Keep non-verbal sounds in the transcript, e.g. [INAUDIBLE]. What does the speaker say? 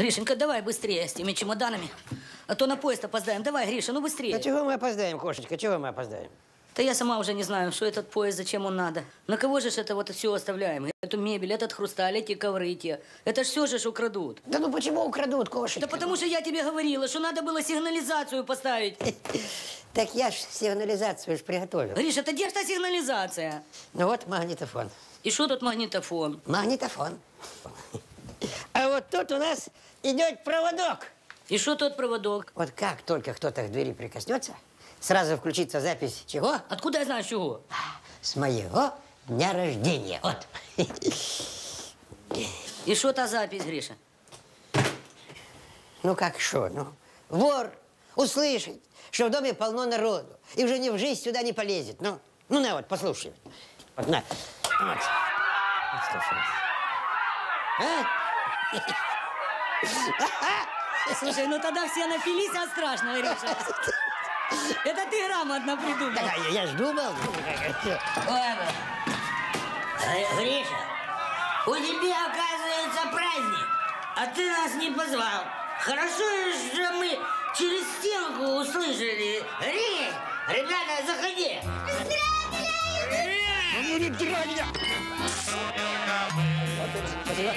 Гришенька, давай быстрее с теми чемоданами. А то на поезд опоздаем. Давай, Гриша, ну быстрее. А чего мы опоздаем, кошечка? Чего мы опоздаем? Да я сама уже не знаю, что этот поезд, зачем он надо. На кого же ж это вот все оставляем? Эту мебель, этот хрусталь, эти ковры те. Это ж все же ж украдут. Да ну почему украдут, кошечка? Да потому что я тебе говорила, что надо было сигнализацию поставить. [LAUGHS] Так я ж сигнализацию ж приготовил. Гриша, это где ж та сигнализация? Ну вот магнитофон. И что тут магнитофон? Магнитофон. Вот тут у нас идет проводок. И что тут проводок? Вот как только кто-то к двери прикоснется, сразу включится запись чего? Откуда я знаю чего? С моего дня рождения. Вот. И что та запись, Гриша? Ну как что? Ну, вор услышит, что в доме полно народу, и уже ни в жизнь сюда не полезет. Ну, ну на вот, послушай. Вот на. Вот. Вот слушай. А? [LAUGHS] Слушай, ну тогда все напились от страшного, Гриша. Это ты грамотно придумал. Да, я, я ж думал. Ладно. Э, Гриша, у тебя, оказывается, праздник, а ты нас не позвал. Хорошо, что мы через стенку услышали. Гриш, ребята, заходи. Да пошел ты вон,